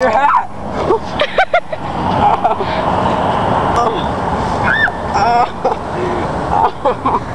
Your hat! oh. Oh. Oh.